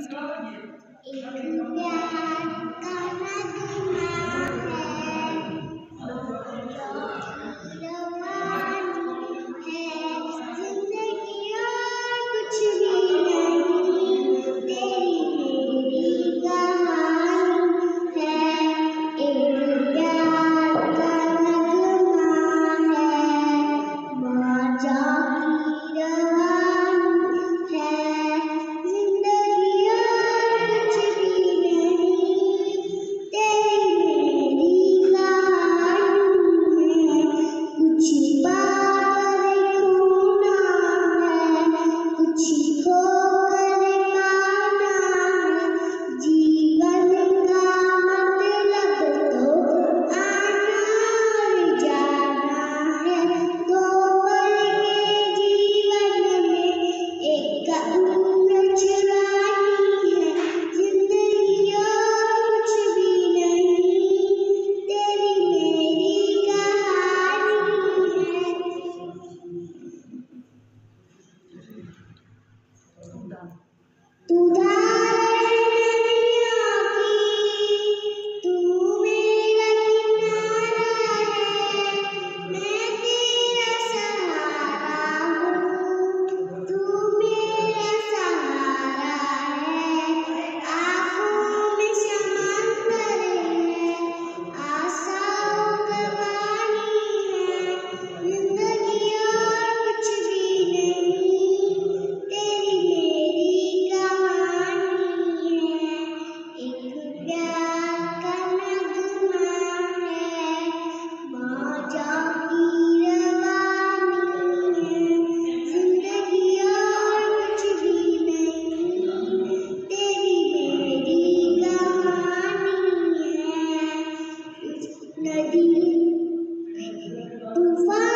India, Canada. 不发。